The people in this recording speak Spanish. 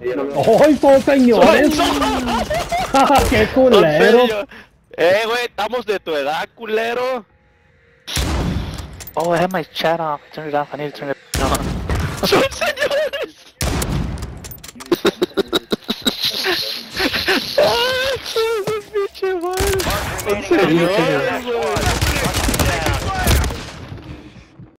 ¡Ay, sos señores! Ah, ¡Qué culero! Eh, güey, estamos de tu edad, culero. Oh, I have my chat off. Turn it off. I need to turn it on. ¡Son señores! ¡Ah, ¡Son señores!